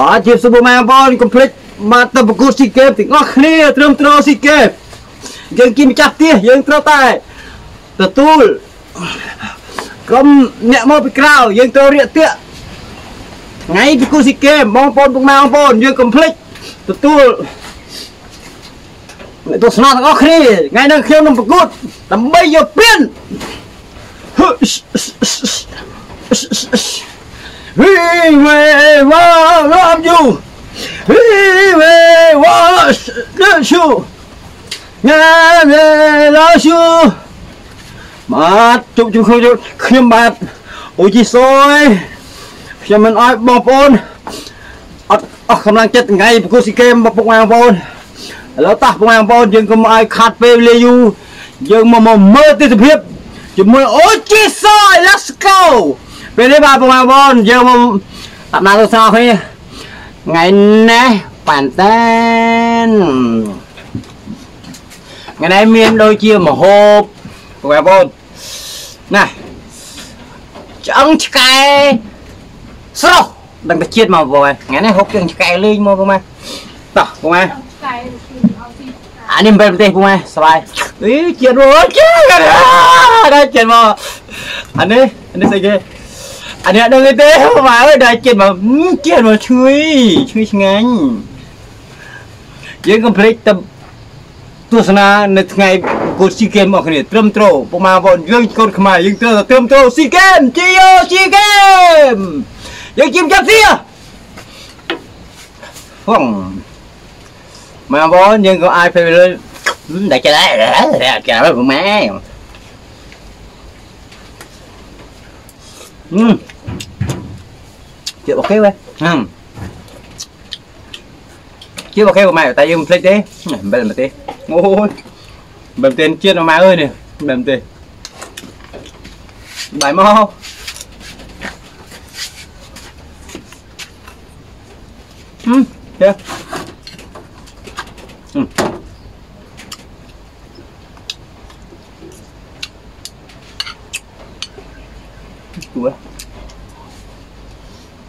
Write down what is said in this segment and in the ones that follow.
បាទជៀបសួរម៉ែបងកុំភ្លេចមកទៅប្រកួតស៊ីហ្គេមទាំងអស់គ្នាត្រឹមត្រូវស៊ីហ្គេមយើងគីម្ចាស់ផ្ទះយើងត្រូវតែទទួលក្រុមអ្នកមកពីក្រៅយើងត្រូវរៀបទៀកថ្ងៃពីគូស៊ីហ្គេមបងប្អូនពុកម៉ែបងប្អូនយើងកុំភ្លេចទទួលអ្នកទស្សនាទាំងអស់គ្នាថ្ងៃនេះខ្ញុំនឹងប្រកួតដើម្បីយកពានហឺ Hey, love you. We will watch the show. Yeah, we love you. បាទជួបជុំគ្នាខ្ញុំបាទអូជីសយខ្ញុំមិនអោយបងប្អូនអត់អស់កម្លាំងចិត្តថ្ងៃប្រកួតស៊ីហ្គេមបងប្អូនបងប្អូនឥឡូវតោះបងប្អូនយើងកុំអោយខាត់ពេលវេលាយូរយើងមកមកមើលទស្សនភាពជាមួយអូជីសយ let's go ពេលនេះបាទបងប្អូនយើងមកតាមដានទស្សនាគ្នាថ្ងៃនេះប៉ាន់តានថ្ងៃនេះមានដូចជាមហូបបងប្អូនណាឆ្អឹងឆ្កែស្រស់ដឹងតែជាតិមកបងថ្ងៃនេះហូបឆ្អឹងឆ្កែលេងមកបងម៉ែតោះបងម៉ែអានេះមិនប្រទេសបងម៉ែសបាយអីជាតិមកជាតិមកអានេះអានេះស្អីគេអានេះអត់ដឹងទេមកអើយដល់ជាតិមកជាតិមកឈ្ងុយឈ្ងុយឆ្ងាញ់យើងកុំភ្លេចទៅទស្សនានៅថ្ងៃកូនស៊ីហ្គេមរបស់គ្នាត្រឹមត្រូវពុកម៉ាបងយើងកូនខ្មែរយើងត្រូវតែត្រឹមត្រូវស៊ីហ្គេមជីយោស៊ីហ្គេមយើងជិះចាប់ទៀតហងម៉ាបងយើងក៏អាចពេលលើដាក់ចិត្តដែរគេមកម៉ែ Mm. chịu bọc kêu đây ừ. chịu bọc kêu mày ở tay em plate đấy bèm mà tê ôi bèm tiền chiên mà mày ơi nè bèm tiền bài mau ừ, yeah.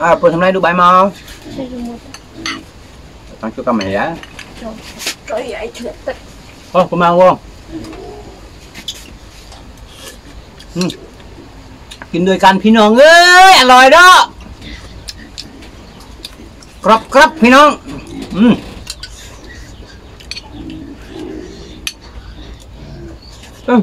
à vừa hôm nay đủ bài mò tăng chút cầm mày á trời ơi chuyện tật ô cô mau không ừ. kín đôi can phi nong ơi à lòi đó crop crop phi nong ừ. 嗯。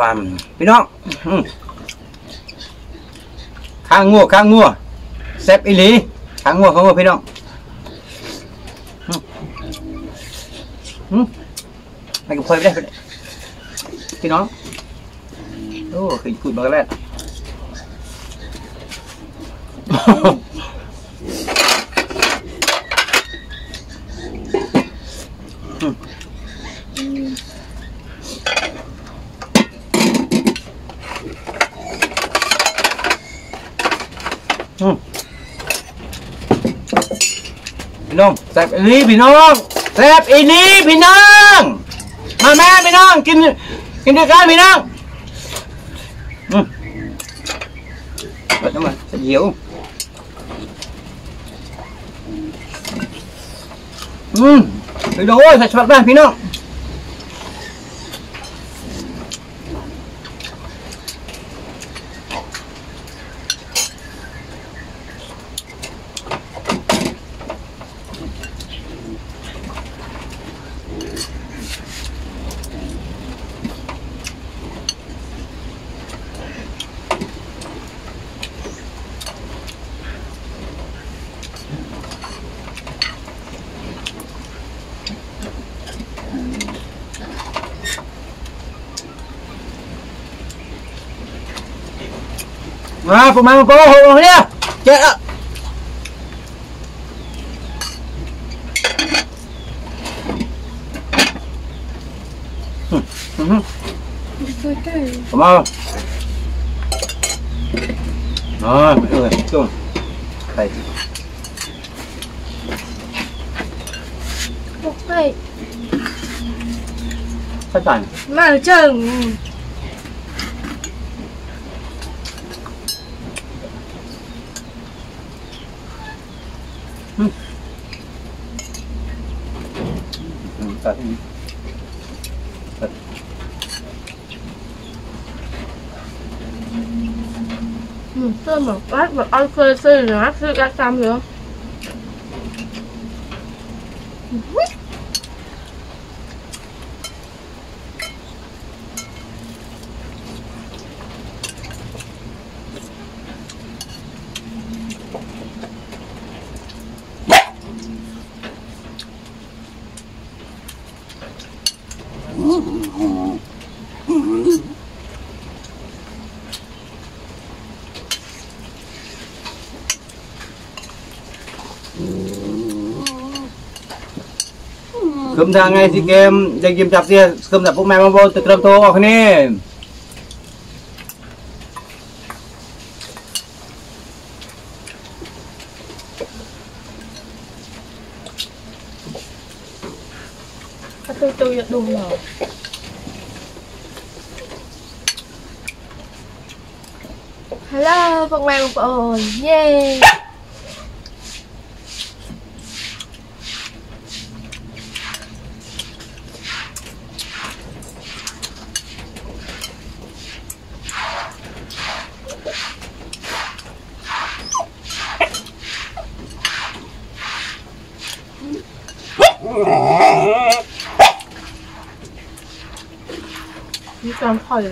ว่าพี่น้อง ข้างงัวข้างงัวแซ่บอีหลีข้างงัวข้างงัวพี่น้องไปกับคอยไปเลยพี่น้อง โอ้ขึ้นขุดมาแล้วอืมพี่น้องแซ่บอีนี่พี่น้องแซ่บอีนี่พี่น้องมาแม่พี่น้องกินกินด้วยกันพี่น้องเปิดน้ำมันจะเหี่ยวอืมไปดูใส่ช็อตบ้านพี่น้อง à phụ mang cô hụt rồi nha chết ạ Cảm ơn Rồi, mọi người, chung Đây Ok Sao chẳng? Mà nó chờ mình chơi một lát và ăn KFC nữa, chơi cả trăm nữa. គឹមថាថ្ងៃស៊ីហ្គេមដែលគឹមចាប់សៀគឹមថាពុកម៉ែបងប្អូនទៅត្រឹមទោអស់គ្នាទៅទៅយកដុំមកហេឡូពុកម៉ែបងប្អូនយេมีความ่อยเ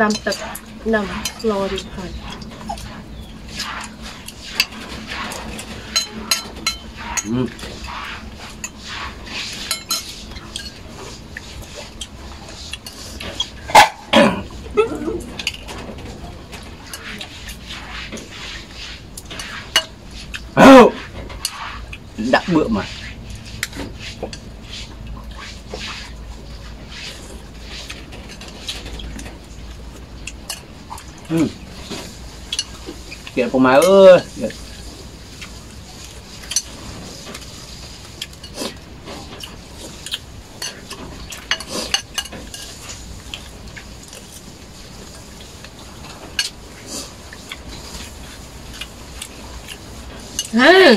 ดำตึดำรอดีค่ะอืม bựa mà ừ. kìa con má ơi kìa. Ừ.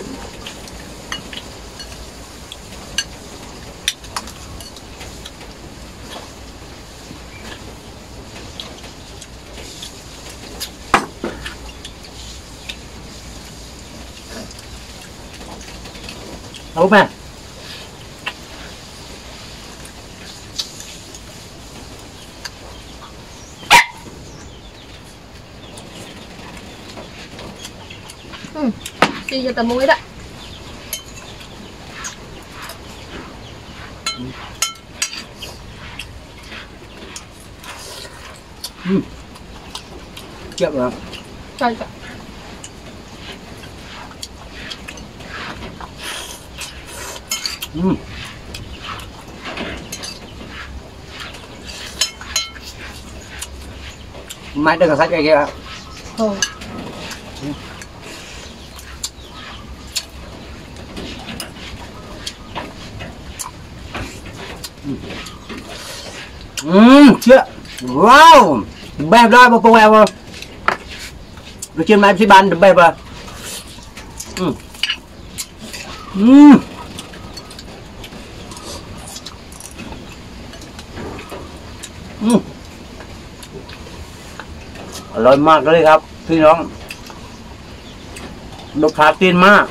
Mm. các bạn ừ, đi cho tầm muối đó ừ. Chậm rồi Trời trời ừ. mai đừng có sách cái kia không ừ. Mmm, chưa. Wow. Được bẹp rồi bà cô em ơi. Được chưa mà em sẽ bán được bẹp à? Mmm. Mmm. ร่อยมากเลยครับ พี่น้องลูกค้าตีนมาก